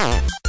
Ah!